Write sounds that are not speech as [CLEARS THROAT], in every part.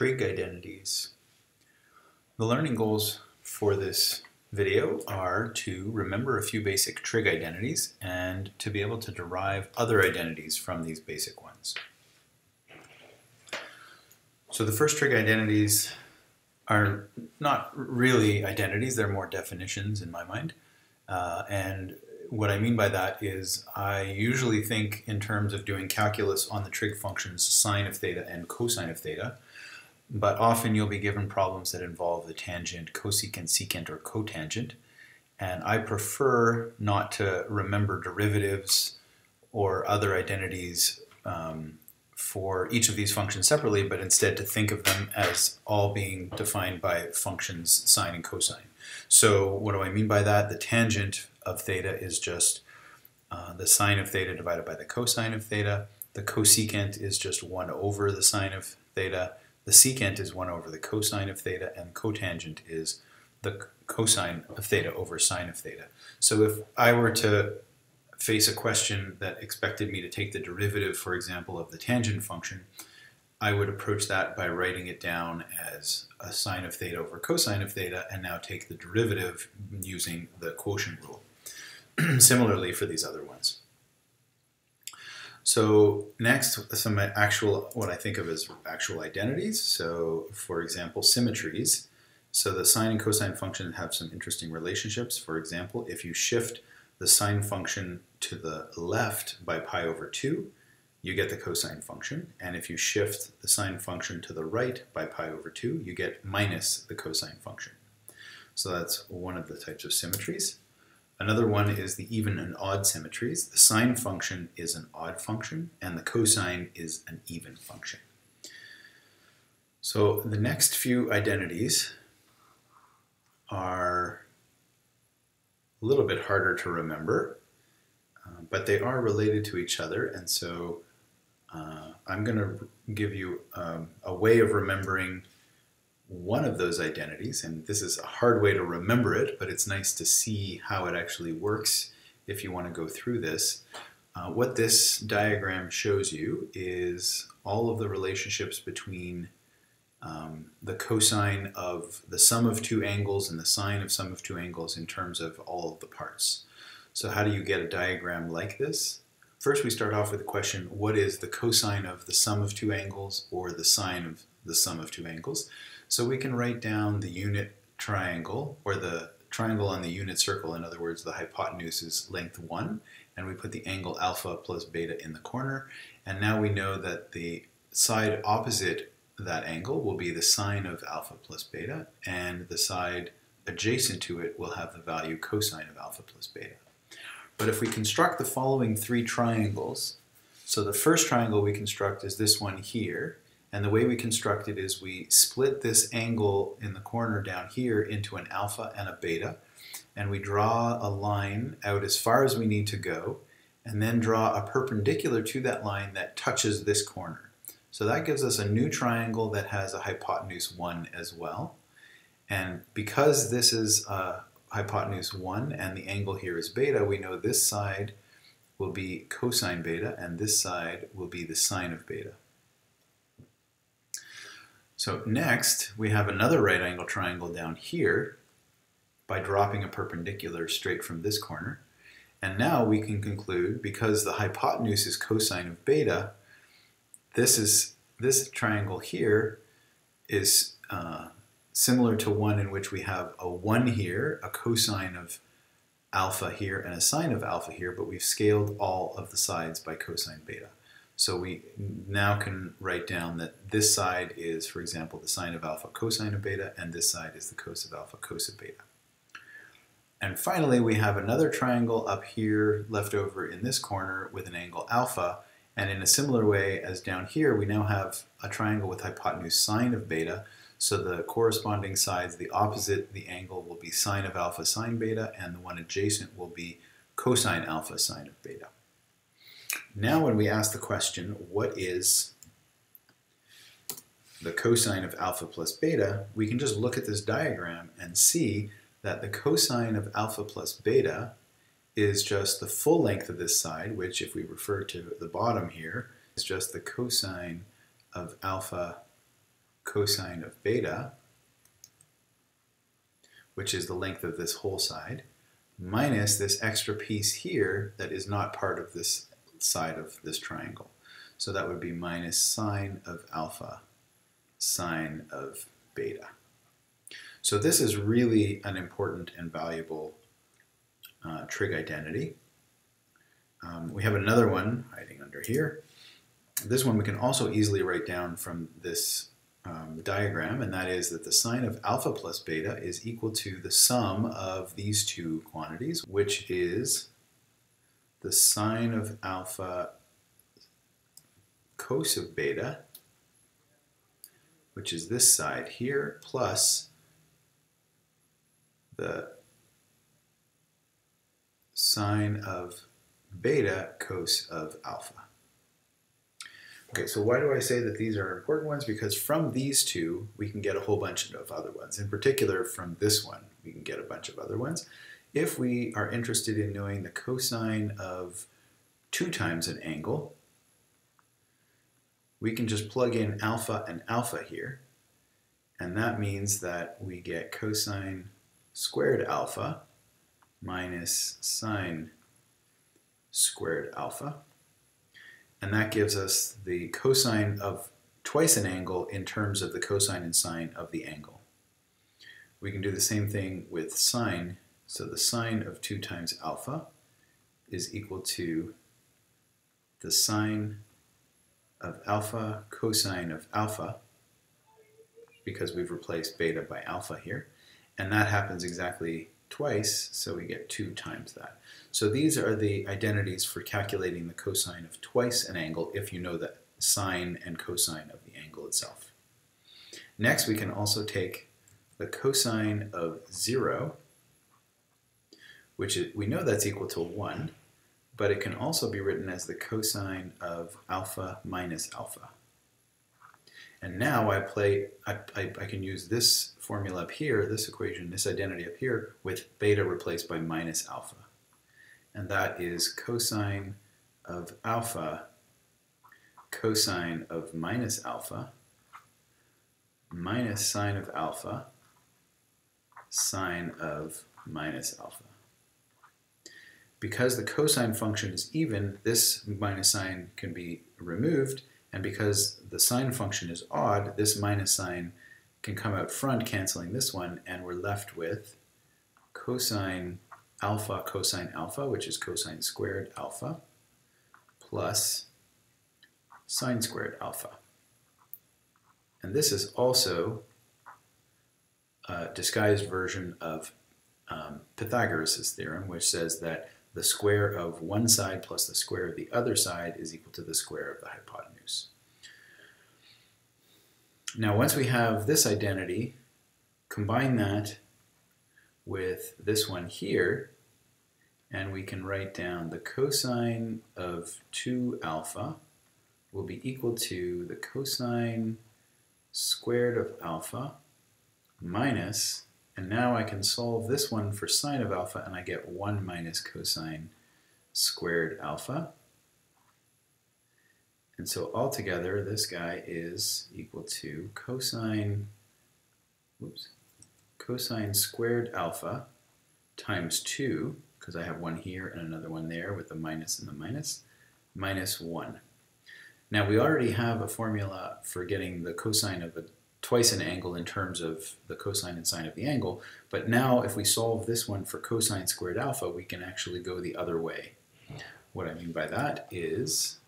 trig identities. The learning goals for this video are to remember a few basic trig identities and to be able to derive other identities from these basic ones. So the first trig identities are not really identities, they're more definitions in my mind. Uh, and what I mean by that is I usually think in terms of doing calculus on the trig functions sine of theta and cosine of theta, but often you'll be given problems that involve the tangent, cosecant, secant, or cotangent. And I prefer not to remember derivatives or other identities um, for each of these functions separately, but instead to think of them as all being defined by functions sine and cosine. So what do I mean by that? The tangent of theta is just uh, the sine of theta divided by the cosine of theta. The cosecant is just 1 over the sine of theta. The secant is 1 over the cosine of theta, and cotangent is the cosine of theta over sine of theta. So if I were to face a question that expected me to take the derivative, for example, of the tangent function, I would approach that by writing it down as a sine of theta over cosine of theta, and now take the derivative using the quotient rule. [CLEARS THROAT] Similarly for these other ones. So next, some actual, what I think of as actual identities. So for example, symmetries. So the sine and cosine function have some interesting relationships. For example, if you shift the sine function to the left by pi over 2, you get the cosine function. And if you shift the sine function to the right by pi over 2, you get minus the cosine function. So that's one of the types of symmetries. Another one is the even and odd symmetries. The sine function is an odd function, and the cosine is an even function. So the next few identities are a little bit harder to remember, uh, but they are related to each other, and so uh, I'm going to give you um, a way of remembering one of those identities, and this is a hard way to remember it, but it's nice to see how it actually works if you want to go through this. Uh, what this diagram shows you is all of the relationships between um, the cosine of the sum of two angles and the sine of sum of two angles in terms of all of the parts. So how do you get a diagram like this? First we start off with the question, what is the cosine of the sum of two angles or the sine of the sum of two angles? So we can write down the unit triangle, or the triangle on the unit circle, in other words, the hypotenuse is length 1, and we put the angle alpha plus beta in the corner, and now we know that the side opposite that angle will be the sine of alpha plus beta, and the side adjacent to it will have the value cosine of alpha plus beta. But if we construct the following three triangles, so the first triangle we construct is this one here, and the way we construct it is we split this angle in the corner down here into an alpha and a beta. And we draw a line out as far as we need to go and then draw a perpendicular to that line that touches this corner. So that gives us a new triangle that has a hypotenuse 1 as well. And because this is a hypotenuse 1 and the angle here is beta, we know this side will be cosine beta and this side will be the sine of beta. So next, we have another right angle triangle down here by dropping a perpendicular straight from this corner. And now we can conclude, because the hypotenuse is cosine of beta, this is this triangle here is uh, similar to one in which we have a 1 here, a cosine of alpha here, and a sine of alpha here, but we've scaled all of the sides by cosine beta. So we now can write down that this side is, for example, the sine of alpha cosine of beta, and this side is the cos of alpha cos of beta. And finally, we have another triangle up here left over in this corner with an angle alpha. And in a similar way as down here, we now have a triangle with hypotenuse sine of beta. So the corresponding sides, the opposite the angle, will be sine of alpha sine beta, and the one adjacent will be cosine alpha sine of beta. Now when we ask the question, what is the cosine of alpha plus beta, we can just look at this diagram and see that the cosine of alpha plus beta is just the full length of this side, which if we refer to the bottom here, is just the cosine of alpha cosine of beta, which is the length of this whole side, minus this extra piece here that is not part of this side of this triangle. So that would be minus sine of alpha, sine of beta. So this is really an important and valuable uh, trig identity. Um, we have another one hiding under here. This one we can also easily write down from this um, diagram, and that is that the sine of alpha plus beta is equal to the sum of these two quantities, which is the sine of alpha cos of beta, which is this side here, plus the sine of beta cos of alpha. Okay, so why do I say that these are important ones? Because from these two, we can get a whole bunch of other ones. In particular, from this one, we can get a bunch of other ones. If we are interested in knowing the cosine of 2 times an angle, we can just plug in alpha and alpha here. And that means that we get cosine squared alpha minus sine squared alpha and that gives us the cosine of twice an angle in terms of the cosine and sine of the angle. We can do the same thing with sine, so the sine of 2 times alpha is equal to the sine of alpha cosine of alpha, because we've replaced beta by alpha here, and that happens exactly twice, so we get 2 times that. So these are the identities for calculating the cosine of twice an angle if you know the sine and cosine of the angle itself. Next, we can also take the cosine of 0, which is, we know that's equal to 1, but it can also be written as the cosine of alpha minus alpha. And now I play, I, I, I, can use this formula up here, this equation, this identity up here, with beta replaced by minus alpha. And that is cosine of alpha cosine of minus alpha minus sine of alpha sine of minus alpha. Because the cosine function is even, this minus sign can be removed, and because the sine function is odd, this minus sign can come out front, canceling this one, and we're left with cosine alpha cosine alpha, which is cosine squared alpha, plus sine squared alpha. And this is also a disguised version of um, Pythagoras' theorem, which says that the square of one side plus the square of the other side is equal to the square of the hypotenuse. Now, once we have this identity, combine that with this one here, and we can write down the cosine of 2 alpha will be equal to the cosine squared of alpha minus, and now I can solve this one for sine of alpha, and I get 1 minus cosine squared alpha. And so altogether, this guy is equal to cosine, whoops, cosine squared alpha times 2, because I have one here and another one there with the minus and the minus, minus 1. Now we already have a formula for getting the cosine of a twice an angle in terms of the cosine and sine of the angle, but now if we solve this one for cosine squared alpha, we can actually go the other way. What I mean by that is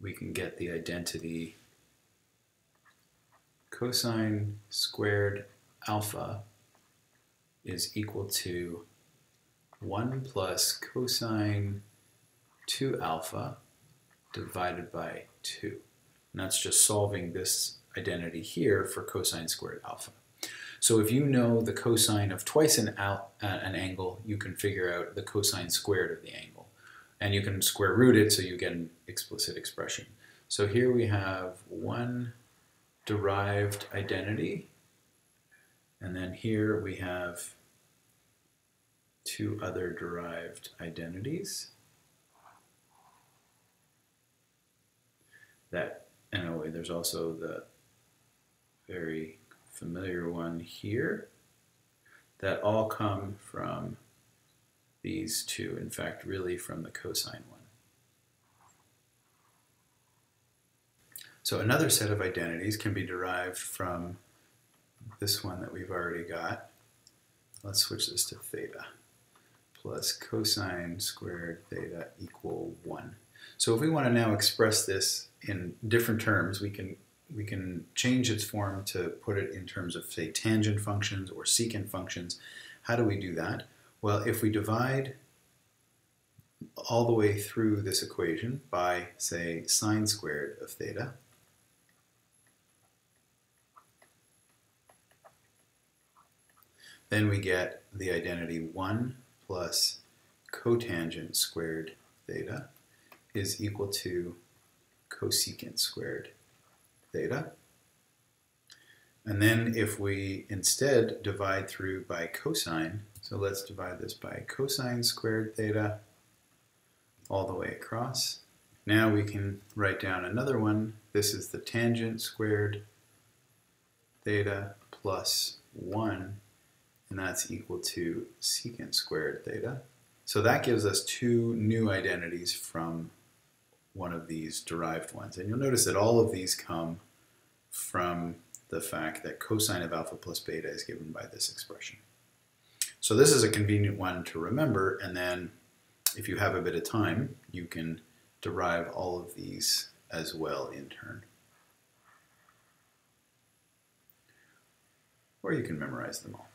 we can get the identity cosine squared alpha is equal to 1 plus cosine 2 alpha divided by 2. And that's just solving this identity here for cosine squared alpha. So if you know the cosine of twice an, uh, an angle, you can figure out the cosine squared of the angle and you can square root it so you get an explicit expression. So here we have one derived identity, and then here we have two other derived identities that, and oh, there's also the very familiar one here, that all come from these two, in fact, really from the cosine one. So another set of identities can be derived from this one that we've already got. Let's switch this to theta plus cosine squared theta equal 1. So if we want to now express this in different terms, we can we can change its form to put it in terms of, say, tangent functions or secant functions. How do we do that? Well, if we divide all the way through this equation by, say, sine squared of theta, then we get the identity 1 plus cotangent squared theta is equal to cosecant squared theta. And then if we instead divide through by cosine, so let's divide this by cosine squared theta all the way across. Now we can write down another one. This is the tangent squared theta plus 1, and that's equal to secant squared theta. So that gives us two new identities from one of these derived ones. And you'll notice that all of these come from the fact that cosine of alpha plus beta is given by this expression. So this is a convenient one to remember, and then if you have a bit of time, you can derive all of these as well in turn. Or you can memorize them all.